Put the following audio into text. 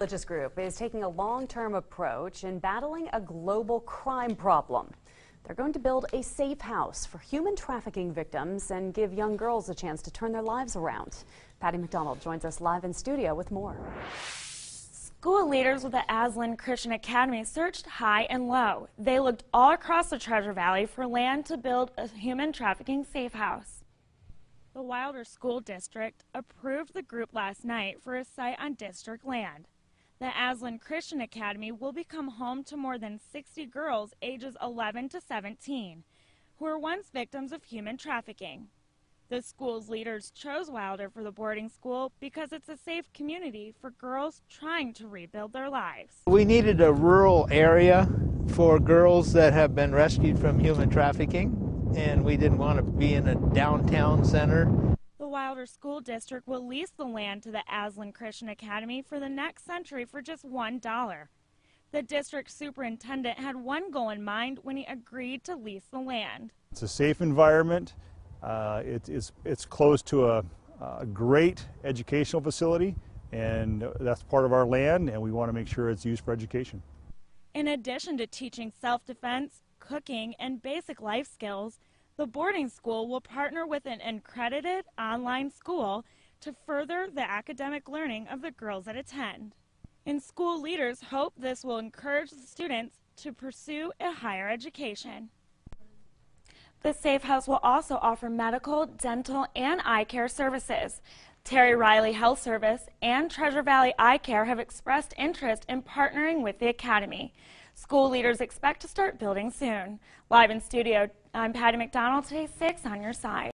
religious group is taking a long-term approach in battling a global crime problem. They're going to build a safe house for human trafficking victims and give young girls a chance to turn their lives around. Patty McDonald joins us live in studio with more. School leaders with the Aslan Christian Academy searched high and low. They looked all across the Treasure Valley for land to build a human trafficking safe house. The Wilder School District approved the group last night for a site on district land. The Aslan Christian Academy will become home to more than 60 girls ages 11 to 17 who were once victims of human trafficking. The school's leaders chose Wilder for the boarding school because it's a safe community for girls trying to rebuild their lives. We needed a rural area for girls that have been rescued from human trafficking, and we didn't want to be in a downtown center. Wilder School District will lease the land to the Aslan Christian Academy for the next century for just $1. The district superintendent had one goal in mind when he agreed to lease the land. It's a safe environment. Uh, it, it's, it's close to a, a great educational facility, and that's part of our land, and we want to make sure it's used for education. In addition to teaching self defense, cooking, and basic life skills, the boarding school will partner with an accredited online school to further the academic learning of the girls that attend. And school leaders hope this will encourage the students to pursue a higher education. The Safe House will also offer medical, dental, and eye care services. Terry Reilly Health Service and Treasure Valley Eye Care have expressed interest in partnering with the Academy. School leaders expect to start building soon. Live in studio, I'm Patty McDonald, Idaho 6 on your side.